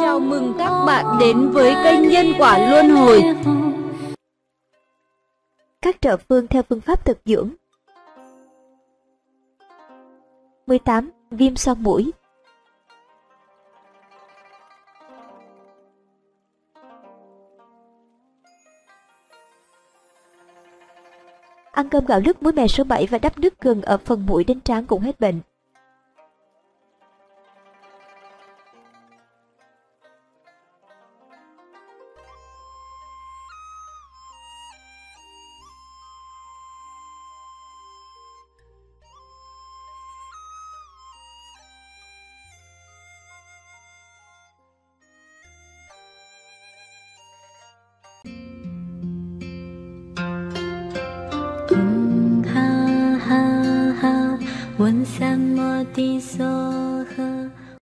Chào mừng các bạn đến với kênh Nhân Quả Luân Hồi Các trợ phương theo phương pháp thực dưỡng 18. Viêm xoang mũi Ăn cơm gạo lứt muối mè số 7 và đắp nước gừng ở phần mũi đến trán cũng hết bệnh. 观三摩谛娑诃。